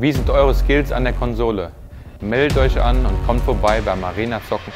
Wie sind eure Skills an der Konsole? Meldet euch an und kommt vorbei beim Arena Zocken.